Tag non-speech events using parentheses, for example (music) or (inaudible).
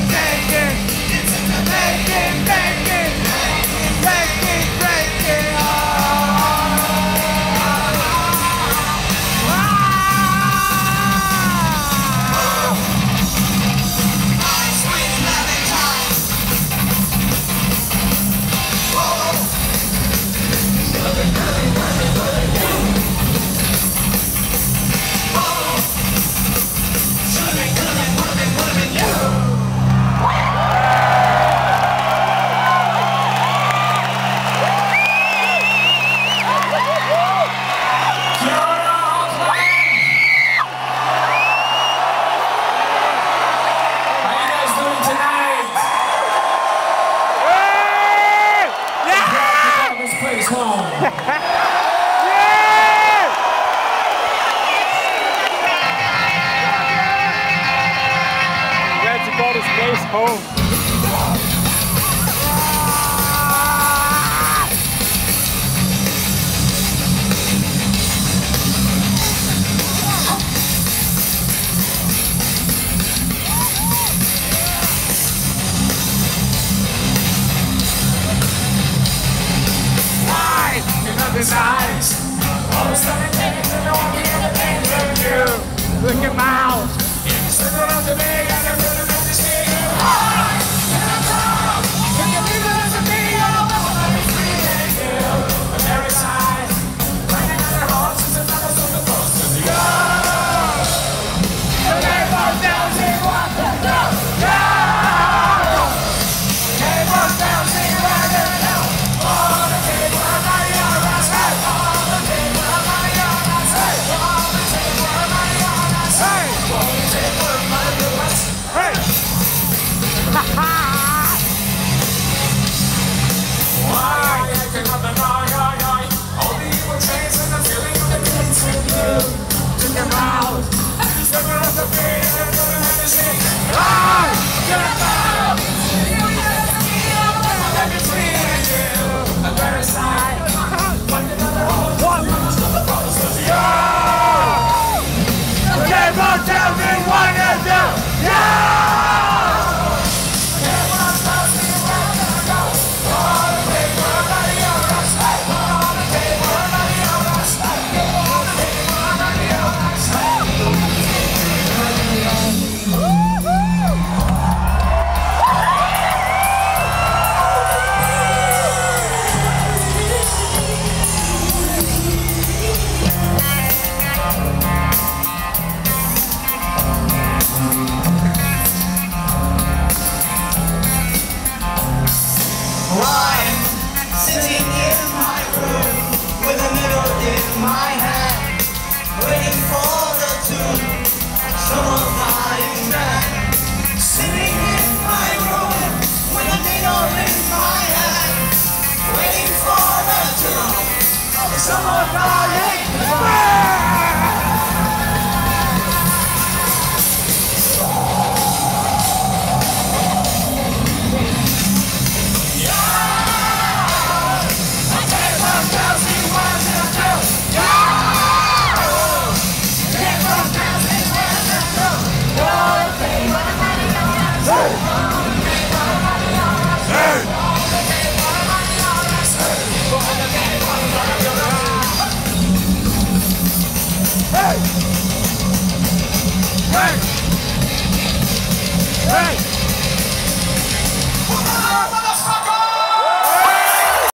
the making. It's in the making. song. (laughs) yeah! Glad you brought us both home. Some more fire.